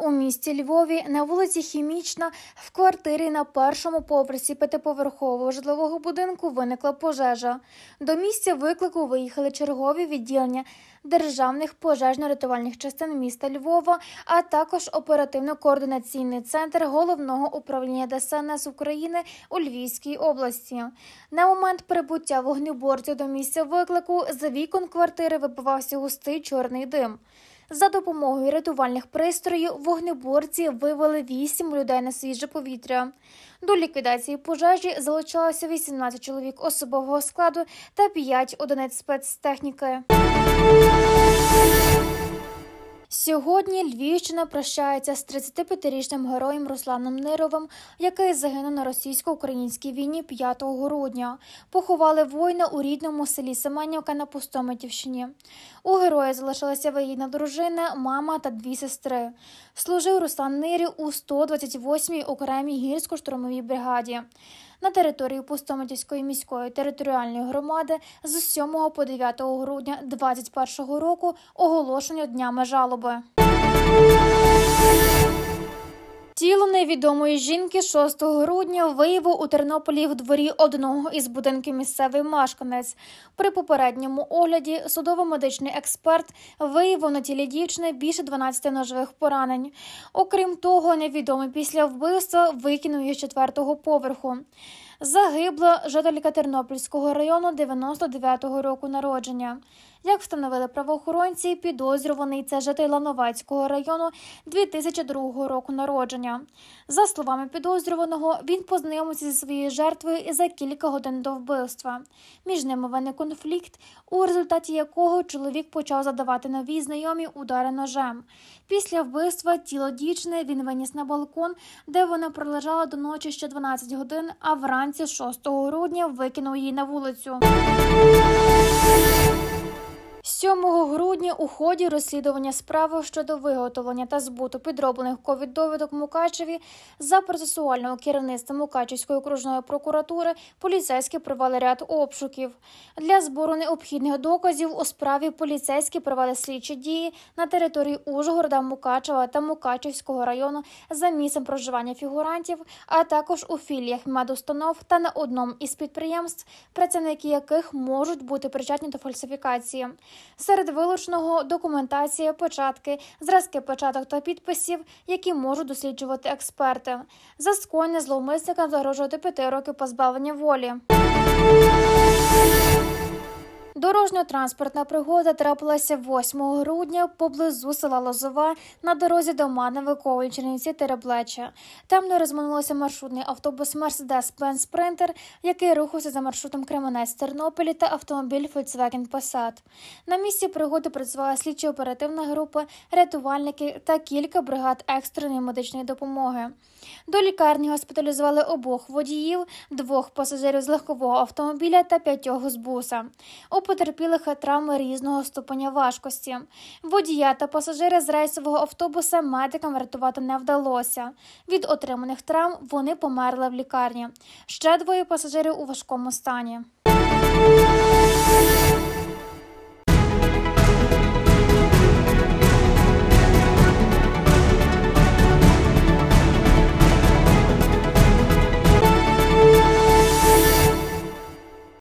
у місті Львові на вулиці Хімічна в квартирі на першому поверсі п'ятиповерхового житлового будинку виникла пожежа. До місця виклику виїхали чергові відділення державних пожежно-рятувальних частин міста Львова, а також оперативно-координаційний центр головного управління ДСНС України у Львівській області. На момент прибуття вогнеборців до місця виклику за вікон квартири вибивався густий чорний дим. За допомогою рятувальних пристроїв вогнеборці вивели 8 людей на свіже повітря. До ліквідації пожежі залучалося 18 чоловік особового складу та 5 одиниць спецтехніки. Сьогодні Львівщина прощається з 35-річним героєм Русланом Нировим, який загинув на російсько-українській війні 5 грудня. Поховали воїна у рідному селі Семенівка на Пустомитівщині. У героя залишилася вагітна дружина, мама та дві сестри. Служив Руслан Нирів у 128-й окремій гірсько-штурмовій бригаді. На території Пустомитівської міської територіальної громади з 7 по 9 грудня 2021 року оголошення днями жалоби. Невідомої жінки 6 грудня виявив у Тернополі в дворі одного із будинків місцевий мешканець. При попередньому огляді судово-медичний експерт виявив на тілі дівчини більше 12 ножових поранень. Окрім того, невідомий після вбивства викинув її з четвертого поверху. Загибла жителька Тернопільського району 99-го року народження. Як встановили правоохоронці, підозрюваний це житель Лановецького району 2002 року народження. За словами підозрюваного, він познайомився зі своєю жертвою за кілька годин до вбивства. Між ними виник конфлікт, у результаті якого чоловік почав задавати нові знайомі удари ножем. Після вбивства тіло дівчини він виніс на балкон, де вона пролежала до ночі ще 12 годин, а вранці 6 грудня викинув її на вулицю. 7 грудня у ході розслідування справи щодо виготовлення та збуту підроблених ковід-довідок Мукачеві за процесуального керівництва Мукачевської окружної прокуратури поліцейські провели ряд обшуків. Для збору необхідних доказів у справі поліцейські провели слідчі дії на території Ужгорода, Мукачева та Мукачевського району за місцем проживання фігурантів, а також у філіях медустанов та на одному із підприємств, працівники яких можуть бути причетні до фальсифікації. Серед вилученого документація, початки, зразки початок та підписів, які можуть досліджувати експерти. За скоєння зловмисника загрожувати п'яти років позбавлення волі. Дорожньо-транспортна пригода трапилася 8 грудня поблизу села Лозова на дорозі до Маневи Коваль Чернівці Тереблеча. Там не розминулося маршрутний автобус Mercedes Benz Sprinter, який рухався за маршрутом Кременець Тернополі та автомобіль Volkswagen Passat. На місці пригоди працювала слідчо-оперативна група, рятувальники та кілька бригад екстреної медичної допомоги. До лікарні госпіталізували обох водіїв, двох пасажирів з легкового автомобіля та п'ятьох з буса. У потерпілих травми різного ступеня важкості. Водія та пасажири з рейсового автобуса медикам врятувати не вдалося. Від отриманих травм вони померли в лікарні. Ще двоє пасажирів у важкому стані.